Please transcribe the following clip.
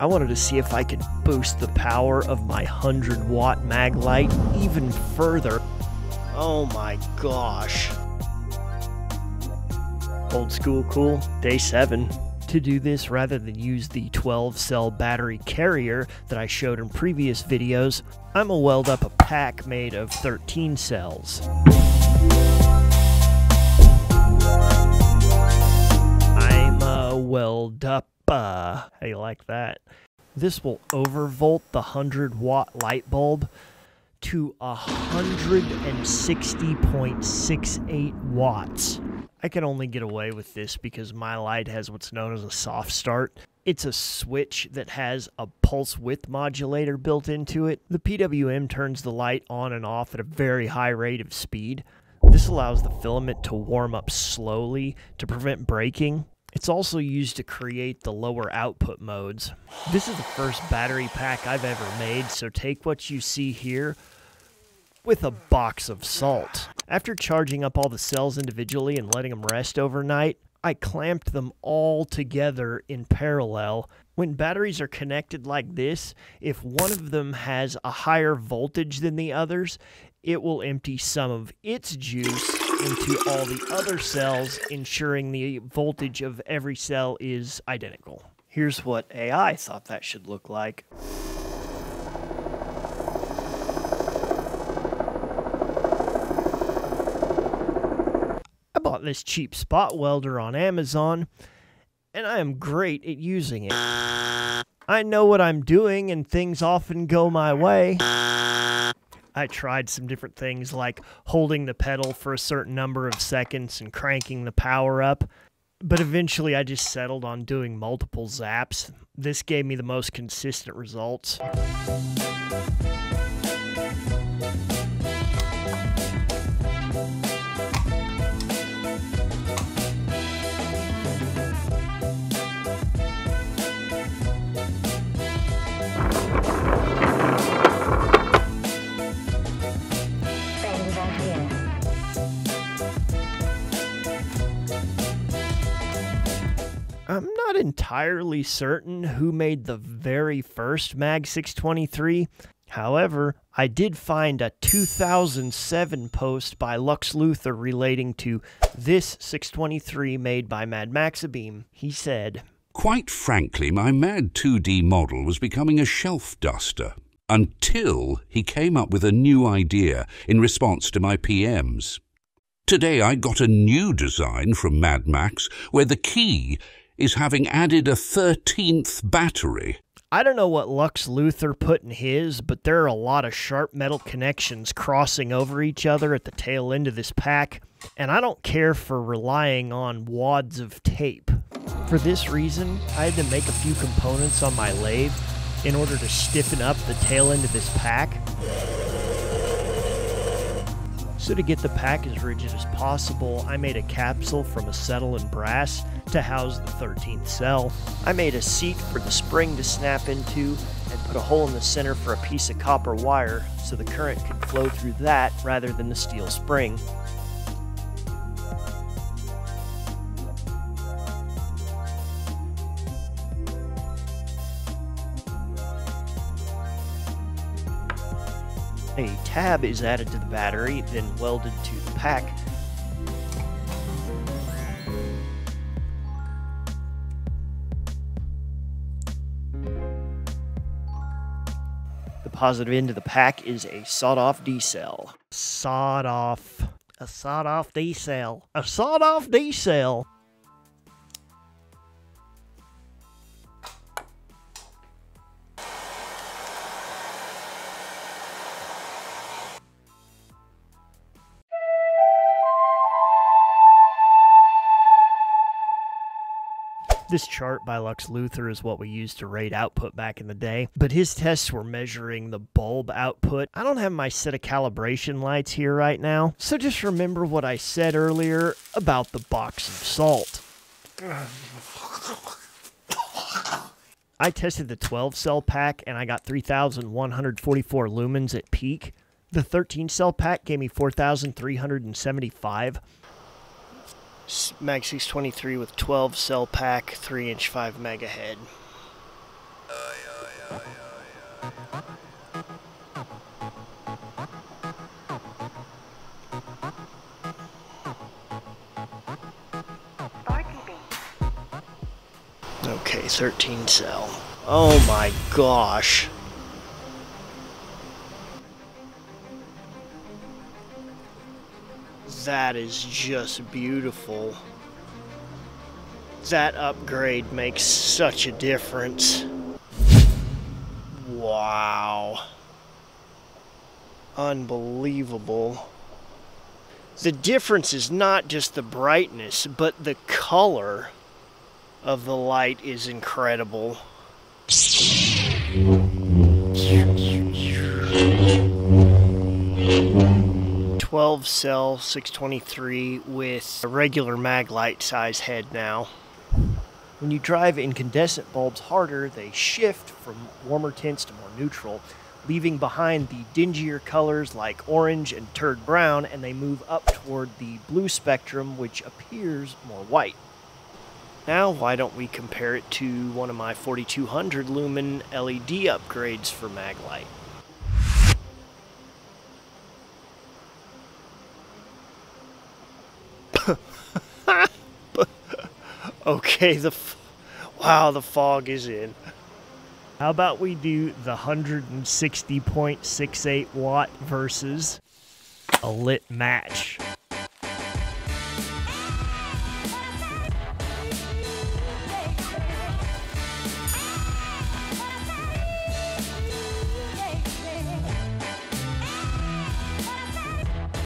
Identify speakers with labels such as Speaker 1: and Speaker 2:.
Speaker 1: I wanted to see if I could boost the power of my 100 watt Maglite even further. Oh my gosh. Old school cool, day 7. To do this, rather than use the 12 cell battery carrier that I showed in previous videos, I'm to weld up a pack made of 13 cells. I'm a weld up, how you like that? This will overvolt the 100 watt light bulb to 160.68 watts. I can only get away with this because my light has what's known as a soft start. It's a switch that has a pulse width modulator built into it. The PWM turns the light on and off at a very high rate of speed. This allows the filament to warm up slowly to prevent breaking. It's also used to create the lower output modes. This is the first battery pack I've ever made, so take what you see here with a box of salt. After charging up all the cells individually and letting them rest overnight, I clamped them all together in parallel. When batteries are connected like this, if one of them has a higher voltage than the others, it will empty some of its juice into all the other cells, ensuring the voltage of every cell is identical. Here's what AI thought that should look like. I bought this cheap spot welder on Amazon, and I am great at using it. I know what I'm doing, and things often go my way. I tried some different things like holding the pedal for a certain number of seconds and cranking the power up, but eventually I just settled on doing multiple zaps. This gave me the most consistent results. I'm not entirely certain who made the very first Mag 623. However, I did find a 2007 post by LuxLuthor relating to this 623 made by Mad Maxabeam. He said,
Speaker 2: Quite frankly, my Mad 2D model was becoming a shelf duster until he came up with a new idea in response to my PMs. Today I got a new design from Mad Max where the key is having added a 13th battery.
Speaker 1: I don't know what LuxLuthor put in his, but there are a lot of sharp metal connections crossing over each other at the tail end of this pack, and I don't care for relying on wads of tape. For this reason, I had to make a few components on my lathe in order to stiffen up the tail end of this pack. So to get the pack as rigid as possible, I made a capsule from acetylene brass to house the 13th cell. I made a seat for the spring to snap into and put a hole in the center for a piece of copper wire so the current could flow through that rather than the steel spring. A tab is added to the battery, then welded to the pack. The positive end of the pack is a sawed-off D-cell. Sawed-off. A sawed-off D-cell. A sawed-off D-cell. This chart by LuxLuthor is what we used to rate output back in the day, but his tests were measuring the bulb output. I don't have my set of calibration lights here right now, so just remember what I said earlier about the box of salt. I tested the 12 cell pack and I got 3,144 lumens at peak. The 13 cell pack gave me 4,375. Mag 623 with 12 cell pack, 3 inch 5 mega head.
Speaker 3: Okay,
Speaker 1: 13 cell. Oh my gosh. That is just beautiful. That upgrade makes such a difference. Wow. Unbelievable. The difference is not just the brightness, but the color of the light is incredible. 12 cell 623 with a regular maglite size head now. When you drive incandescent bulbs harder, they shift from warmer tints to more neutral, leaving behind the dingier colors like orange and turd brown, and they move up toward the blue spectrum, which appears more white. Now, why don't we compare it to one of my 4200 lumen LED upgrades for Maglite? okay, the wow, the fog is in. How about we do the 160.68 watt versus a lit match?